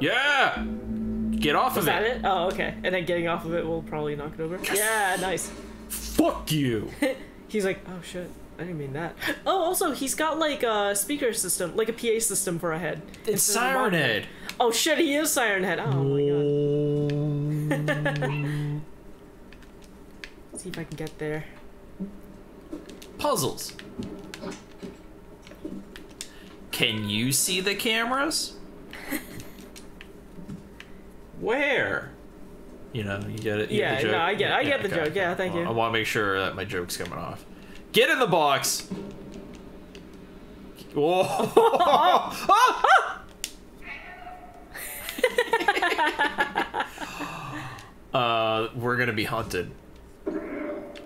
Yeah. Get off Is of that it. it? Oh, okay. And then getting off of it will probably knock it over. Yeah, nice. Fuck you. He's like, oh shit, I didn't mean that. Oh, also, he's got like a speaker system, like a PA system for a head. It's Siren. Head. Oh shit, he is Siren Head. Oh my god. See if I can get there. Puzzles. Can you see the cameras? Where? You know, you get it. You Yeah, get the joke? no, I get- I get the joke. Yeah, thank Well, you. I want to make sure that my joke's coming off. Get in the box. Whoa! uh, we're gonna be hunted.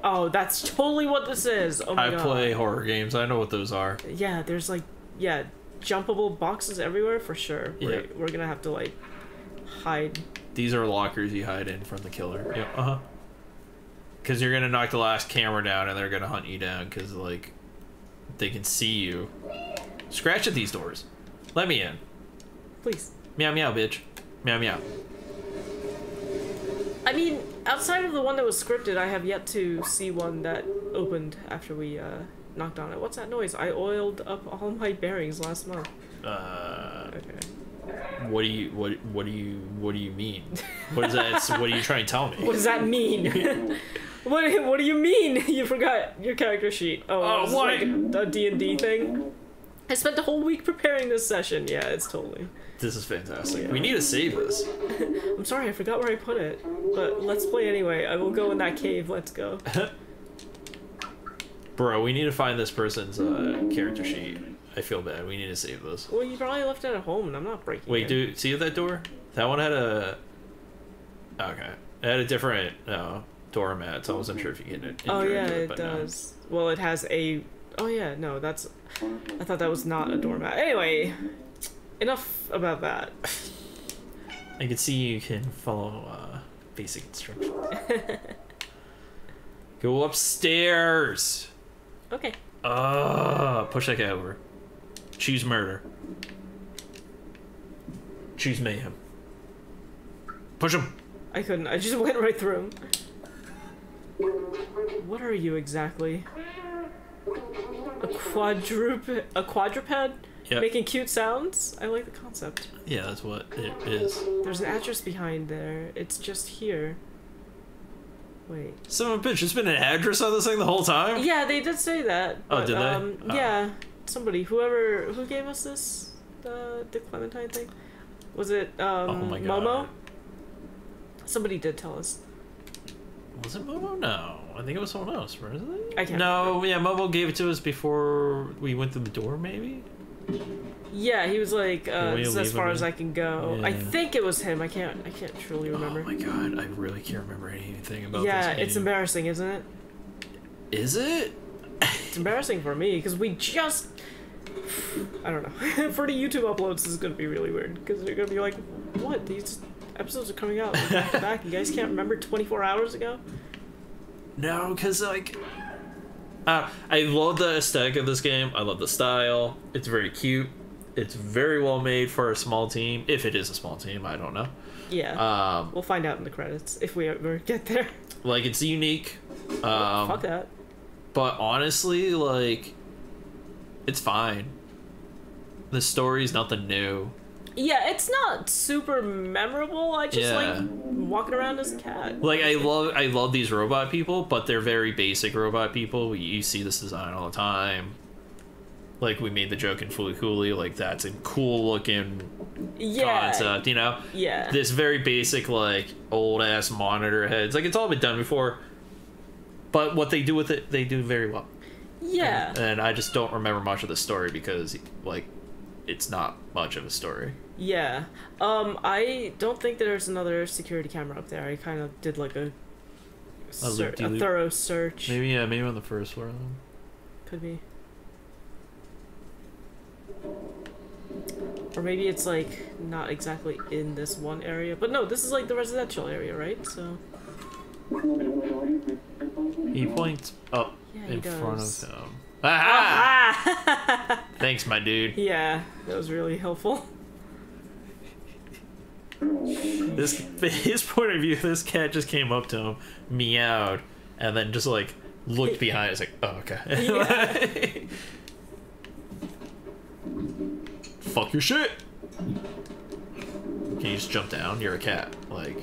Oh, that's totally what this is. Oh I god. play horror games. I know what those are. Yeah, there's like, yeah, jumpable boxes everywhere for sure. We're, Yeah. we're gonna have to like hide. These are lockers you hide in from the killer. Yep. Uh huh. Because you're gonna knock the last camera down, and they're gonna hunt you down. Because like, they can see you. Scratch at these doors. Let me in. Please. Meow meow, bitch. Meow meow. I mean, outside of the one that was scripted, I have yet to see one that opened after we uh, knocked on it. What's that noise? I oiled up all my bearings last month. Uh, Okay. What do you what what do you what do you mean? What is that? what are you trying to tell me? What does that mean? what What do you mean? You forgot your character sheet. Oh, Oh, is what? like a D and D thing. I spent the whole week preparing this session. Yeah, it's totally. This is fantastic. We need to save this. I'm sorry, I forgot where I put it. But let's play anyway. I will go in that cave. Let's go. Bro, we need to find this person's uh, character sheet. I feel bad. We need to save those. Well, you probably left it at home, and I'm not breaking Wait, it. do see that door? That one had a. Okay, it had a different uh, doormat, so I wasn't sure if you get it. Oh yeah, it, it but no. does. Well, it has a. Oh yeah, no, that's. I thought that was not a doormat. Anyway, enough about that. I can see you can follow uh, basic instructions. Go upstairs. Okay. Uh, push that guy over. Choose murder. Choose mayhem. Push him. I couldn't. I just went right through him. What are you exactly? A quadrup a quadruped? Yep. Making cute sounds? I like the concept. Yeah, that's what it is. There's an address behind there. It's just here. Wait. Son of a bitch, there's been an address on this thing the whole time? Yeah, they did say that. Oh, did they? Um, Oh. Yeah, somebody, whoever, who gave us this, the the Clementine thing, was it um, Oh my Momo? Somebody did tell us. Was it Momo? No. I think it was someone else, wasn't it? I can't No, yeah, Momo gave it to us before we went through the door, maybe? Yeah, he was like, uh, this is as far him as? I can go. I think it was him. I can't. I can't truly remember. Oh my god, I really can't remember anything about this. yeah, this it's embarrassing, isn't it? Is it? It's embarrassing for me because we just. I don't know. for the YouTube uploads, this is gonna be really weird because they're gonna be like, "What? These episodes are coming out like, back to back. You guys can't remember 24 hours ago?" No, because, like. Uh, I love the aesthetic of this game. I love the style. It's very cute. It's very well made for a small team. If it is a small team, I don't know. Yeah. Um, we'll find out in the credits if we ever get there. like, it's unique. Um, Fuck that. But honestly, like, it's fine. The story's nothing new. Yeah, it's not super memorable. I just Yeah. like walking around as a cat. Like I love, I love these robot people, but they're very basic robot people. You see this design all the time. Like we made the joke in Fooly Cooly, like that's a cool looking Yeah. concept, you know. Yeah. This very basic, like old ass monitor heads, like it's all been done before. But what they do with it, they do very well. yeah. And I just don't remember much of the story because, like, it's not much of a story. Yeah. Um, I don't think there's another security camera up there. I kind of did like a, a loop-de-loop. thorough search. Maybe yeah, maybe on the first floor. Then. Could be. Or maybe it's like not exactly in this one area. But no, this is like the residential area, right? So He points up Yeah, in front of him. Aha! Ah! Thanks, my dude. yeah, that was really helpful. This his point of view. This cat just came up to him, meowed, and then just like looked behind. It's like, oh okay. Fuck your shit. Can you just jump down? You're a cat. Like,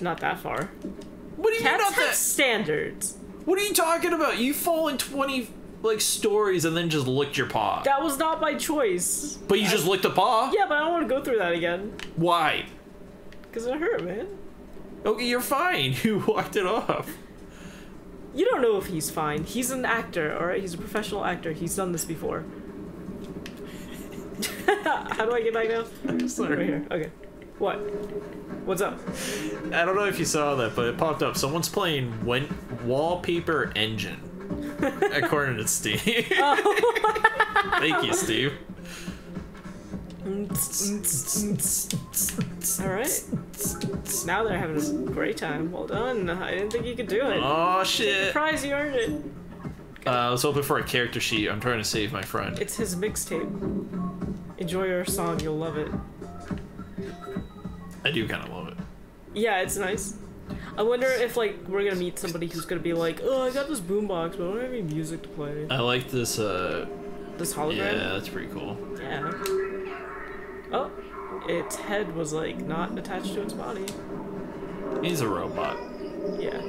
Not that far. what do you Cats not have that? standards. What are you talking about? You fall in twenty like stories and then just licked your paw. That was not my choice. But you just licked a paw. Yeah, but I don't want to go through that again. Why? Because it hurt, man. Okay, you're fine. You walked it off. You don't know if he's fine. He's an actor, alright? He's a professional actor. He's done this before. How do I get back now? I'm just right Sorry. here. Okay. What? What's up? I don't know if you saw that, but it popped up. Someone's playing Wallpaper Engine. According to Steve. Thank you, Steve. Alright. Now they're having a great time. Well done. I didn't think you could do it. Oh shit. Prize, you earned it. Uh, I was hoping for a character sheet. I'm trying to save my friend. It's his mixtape. Enjoy our song, you'll love it. I do kind of love it. Yeah, it's nice. I wonder if like we're gonna meet somebody who's gonna be like, oh, I got this boombox, but I don't have any music to play. I like this. Uh, This hologram. yeah, that's pretty cool. Yeah. Oh, its head was like not attached to its body. He's a robot. Yeah.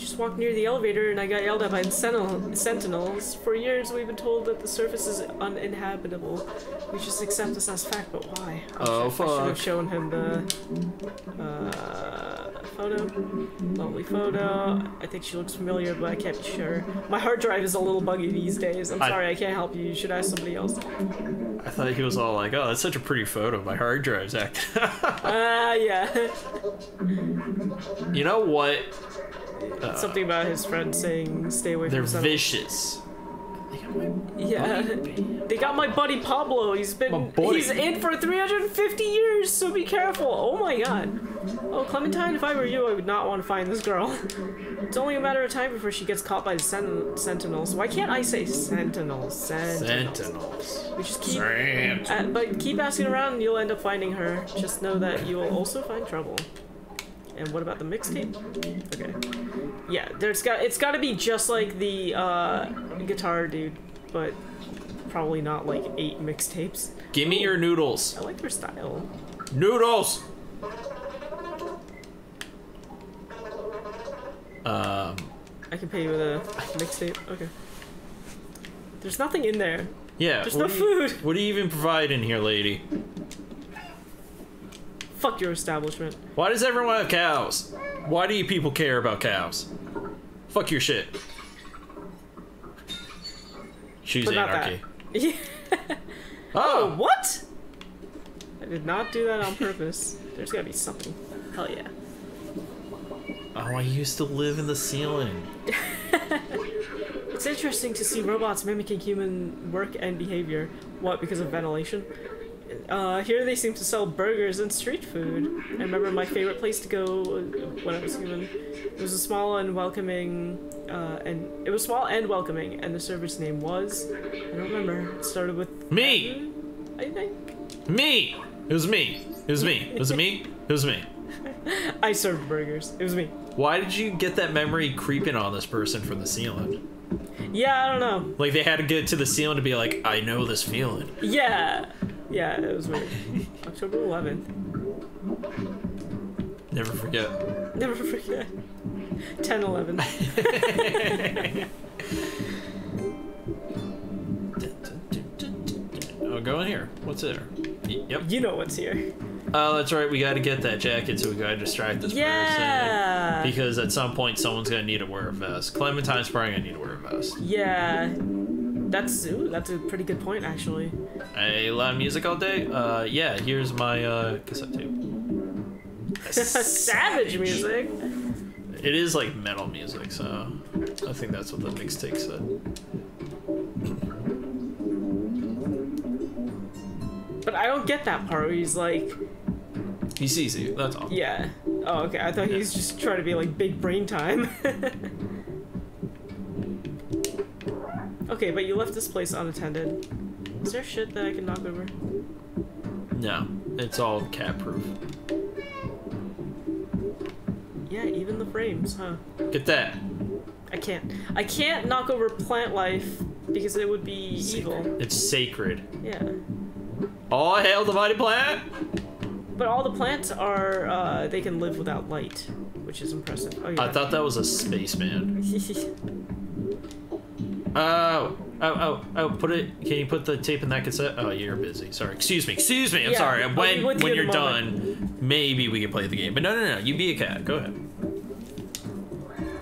I just walked near the elevator and I got yelled at by sentinel- sentinels. For years, we've been told that the surface is uninhabitable. We just accept this as fact, but why? I Oh, should, I should have shown him the uh, photo. Lovely photo. I think she looks familiar, but I can't be sure. My hard drive is a little buggy these days. I'm I- sorry, I can't help you. You should ask somebody else. I thought he was all like, "Oh, that's such a pretty photo." My hard drive's acting. Ah, yeah. you know what? Uh, Something about his friend saying, "Stay away They're from sentinels." vicious. Yeah, they got my buddy Pablo. He's been he's in for 350 years, so be careful. Oh my god. Oh, Clementine, if I were you, I would not want to find this girl. It's only a matter of time before she gets caught by the sen- sentinels. Why can't I say sentinels? Sentinels. Sentinels. We just keep, uh, but keep asking around, and you'll end up finding her. Just know that you will also find trouble. And what about the mixtape? Okay. Yeah, there's got it's got to be just like the uh, guitar dude, but probably not like eight mixtapes. Give me your noodles. I like her style. Noodles. Um, I can pay you with a mixtape. Okay. There's nothing in there. yeah. There's no you- food. what do you even provide in here, lady? Fuck your establishment. Why does everyone have cows? Why do you people care about cows? Fuck your shit. Choose But anarchy. Yeah. Oh. oh, What? I did not do that on purpose. There's gotta be something. Hell yeah. oh, I used to live in the ceiling. It's interesting to see robots mimicking human work and behavior. What, because of ventilation? Uh, here they seem to sell burgers and street food. I remember my favorite place to go when I was human. It was a small and welcoming, uh, and it was small and welcoming, and the server's name was I don't remember. It started with Me, I think. me. It was me. It was me. Was it me? It was me. I served burgers. It was me. Why did you get that memory creeping on this person from the ceiling? Yeah, I don't know. Like they had to get to the ceiling to be like, I know this feeling. Yeah, yeah, it was weird. October 11th. Never forget. Never forget. 10 11. Oh, go in here. What's there? Yep. You know what's here. Oh, that's right. We got to get that jacket, so we got to distract this Yeah. person. Because at some point, someone's gonna need to wear a vest. Clementine's probably gonna need to wear a vest. Yeah. That's ooh, that's a pretty good point actually. A loud music all day. Uh, yeah. Here's my uh, cassette tape. Savage music. It is like metal music, so I think that's what the mixtape said. But I don't get that part where he's like, He sees you. That's all. yeah. Oh, okay. I thought he was just trying to be like big brain time. okay, but you left this place unattended. Is there shit that I can knock over? No, it's all cat proof. Yeah, even the frames, huh? Get that. I can't. I can't knock over plant life because it would be evil. It's sacred. Yeah. All hail the mighty plant! But all the plants are, uh, they can live without light, which is impressive. Oh, yeah. I thought that was a spaceman. Oh, oh, oh, oh, put it, can you put the tape in that cassette? Oh, you're busy. Sorry. Excuse me, excuse me, I'm Yeah, sorry. When, you when you're done, maybe we can play the game. But no, no, no, you be a cat. Go ahead.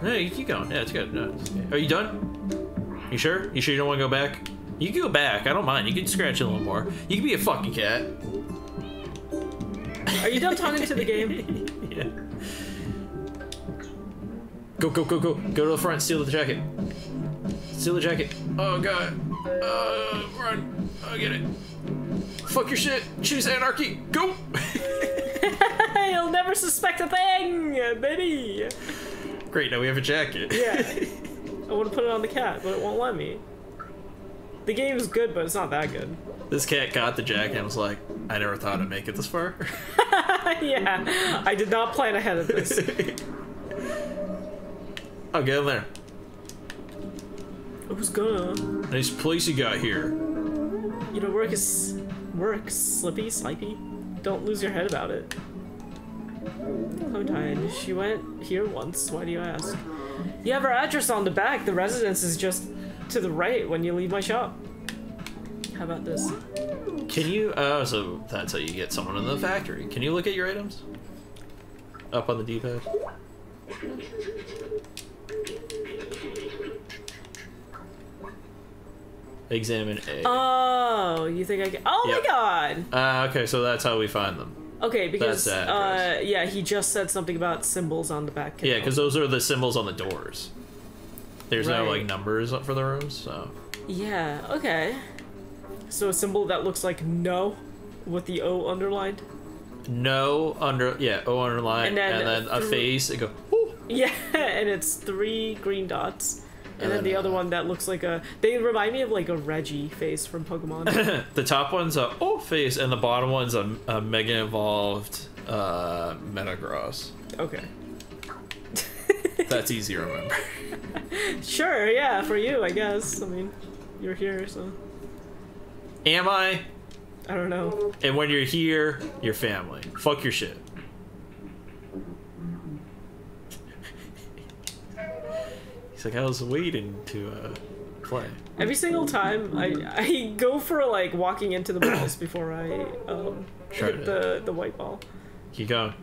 No, you keep going. Yeah, it's good. No, it's okay. Are you done? You sure? You sure you don't want to go back? You can go back. I don't mind. You can scratch a little more. You can be a fucking cat. Are you done talking to the game? yeah. Go, go, go, go. Go to the front, steal the jacket. Steal the jacket. Oh, God. Uh, run. I get it. Fuck your shit. Choose anarchy. Go. You'll never suspect a thing, baby. Great, now we have a jacket. Yeah. I want to put it on the cat, but it won't let me. The game is good, but it's not that good. This cat got the jacket and was like, I never thought I'd make it this far. yeah, I did not plan ahead of this. I'll get in there. I was gonna. Nice place you got here. You know, work is work, slippy, slipey. Don't lose your head about it. Clementine, she went here once. Why do you ask? You have her address on the back. The residence is just to the right when you leave my shop. How about this? Can you, oh, so that's how you get someone in the factory. Can you look at your items? Up on the D-pad. Examine A. Oh, you think I can? Oh Yep. my god! Ah, okay, so that's how we find them. Okay, because uh, yeah, he just said something about symbols on the back. Yeah, because those are the symbols on the doors. There's no like numbers for the rooms, so Yeah. Okay. So a symbol that looks like no, with the O underlined. no under yeah O underlined, And and then then, a face. It go. Yeah, and it's three green dots. And, then the other one that looks like a. They remind me of like a Regi face from Pokemon. the top one's a oh face, and the bottom one's a, a mega evolved uh, Metagross. okay. That's easy to remember. Sure, yeah, for you, I guess. I mean, you're here, so. Am I? I don't know. And when you're here, your family. Fuck your shit. He's like, I was waiting to uh, play. Every single time I, I go for like walking into the balls before I um, hit the, the white ball. Keep going.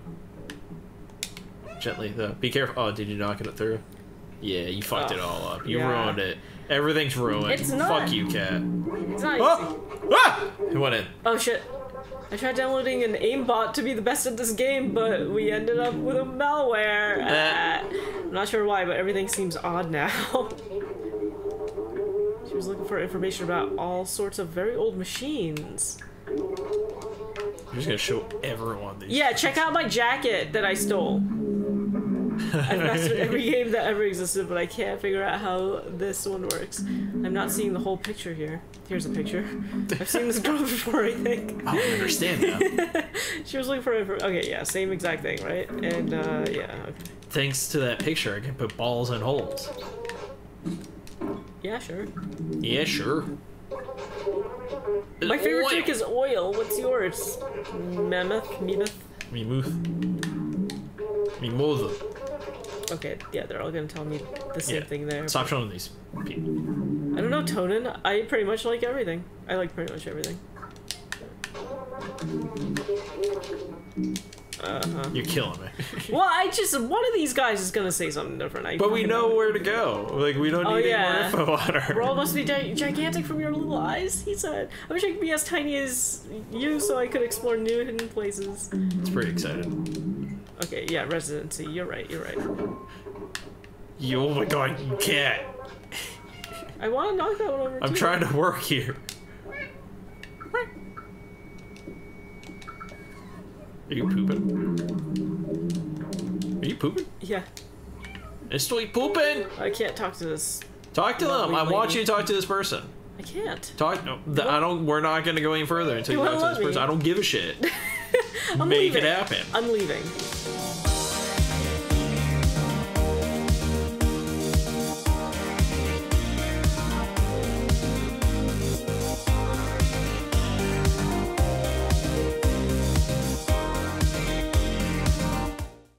Gently, though. Be careful. Oh, did you knock it through? Yeah, you fucked it Oh, all up. You yeah. ruined it. Everything's ruined. It's not. Fuck you, cat. It's not easy. Ah! Ah! It went in. Oh shit. I tried downloading an aimbot to be the best at this game, but we ended up with a malware. Eh. Uh, I'm not sure why, but everything seems odd now. she was looking for information about all sorts of very old machines. I'm just gonna show everyone these. Yeah, check out my jacket that I stole. I've mastered every game that ever existed, but I can't figure out how this one works. I'm not seeing the whole picture here. Here's a picture. I've seen this girl before, I think. I don't understand now. She was looking for info. Okay, yeah, same exact thing, right? And uh, yeah, okay. Thanks to that picture, I can put balls in holes. yeah, sure. Yeah, sure. My favorite Oil. drink is oil. What's yours? Mammoth, Mammoth. Me move. Me mother. Okay, yeah, they're all gonna tell me the same Yeah. thing there. Stop showing these people. I don't know, Tonin. I pretty much like everything. I like pretty much everything. Uh huh. You're killing me. Well, I just one of these guys is gonna say something different. I but we fucking know where to go. Like we don't need Oh, any yeah. more info on her. World must be gi- gigantic from your little eyes, he said. I wish I could be as tiny as you so I could explore new hidden places. It's pretty exciting. Okay, yeah, residency. You're right, you're right. You, oh my god, you can't. I want to knock that one over I'm too. trying to work here. Are you pooping? Are you pooping? Yeah, Estoy pooping! I can't talk to this. Talk to them. I Lovely want you to talk to this person. I can't. Talk. No, th- I don't. We're not gonna go any further until You you talk to this me. person. I don't give a shit. I'm Make leaving. it happen. I'm leaving.